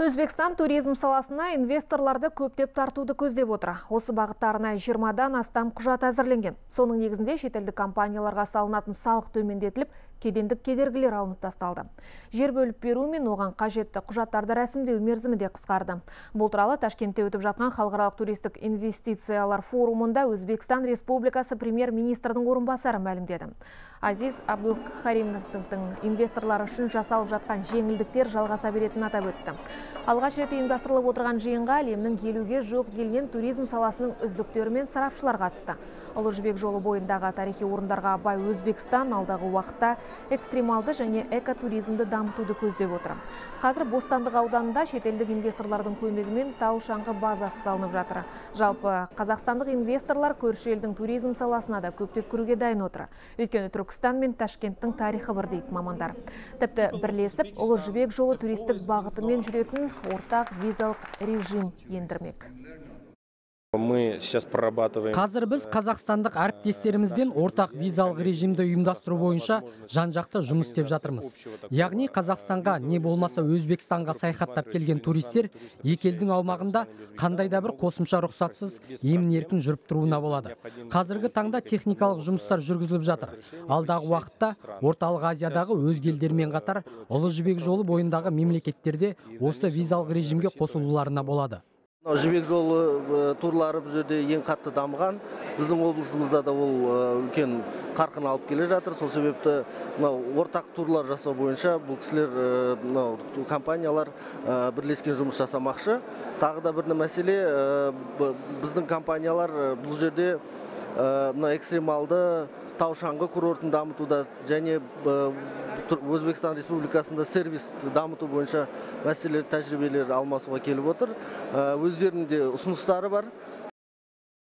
Өзбекстан туризм саласына инвесторларды көптеп тартуды көздеп отыр. Осы бағытта арнайы 20-дан астам құжат әзірленген. Соның негізінде шетелдік компанияларға салынатын салық төмендетіліп, кедендік кедергілер алынып тасталды. Жер бөліп беру мен оған қажетті құжаттарды рәсімдеу мерзімі де қысқарды. Бұл туралы Ташкентте өтіп жатқан халықаралық туристік инвестициялар форумында Өзбекстан Республикасы премьер-министрдің орынбасары мәлімдеді. Азиз Абдулхаримовтың инвесторлар үшін жасалып жатқан жеңілдіктер жалғаса беретінін атап өтті. Алғаш рет ұйымдастырылып отырған жиынға әлемнің елуге жоқ елінен туризм саласының үздіктері мен сарапшылар қатысты. Ұлы жібек жолы бойындағы тарихи орындарға бай Өзбекстан алдағы уақытта экстремалды және экотуризмді дамытуды көздеп отыр. Қазір Бостандық ауданында шетелдік инвесторлардың көмегімен тау шаңғы базасы салынып жатыр. Жалпы қазақстандық инвесторлар көрші елдің туризм саласына да көптеп кіруге дайын отыр. Өйткені Түркістан мен Ташкенттің тарихы бір дейді мамандар. Тіпті бірлесіп Ұлы жібек жолы туристік бағытымен жүретін ортақ визалық режим ендірмек. Мы сейчас прорабатываем. Қазір біз қазақстандық әріптестерімізбен ортақ визалық режимді ұйымдастыру бойынша жан-жақты жұмыс істеп жатырмыз. Яғни Қазақстанға не болмаса Өзбекстанға саяхаттап келген туристер екі елдің аумағында қандай да бір қосымша рұқсатсыз емін-еркін жүріп тұруына болады. Қазіргі таңда техникалық жұмыстар жүргізіліп жатыр. Алдағы уақытта Орталық Азиядағы өзге елдермен қатар Ұлы жібек жолы бойындағы мемлекеттерде осы визалық режимге қосылуларына болады. Жібек жолы турлары бұл жерде ең қатты дамыған. Біздің облысымызда да ол үлкен қарқын алып келе жатыр. Сол себепті мынау ортақ турлар жасау бойынша бұл кісілер мынау компаниялар бірлескен жұмыс жасамақшы. Тағы да бір мәселе біздің компаниялар бұл жерде мына экстремалды тау шаңғы курортын дамытуда және өзбекстан республикасында сервис дамыту бойынша мәселелер тәжірибелер алмасуға келіп отыр. Өздерінің де ұсыныстары бар.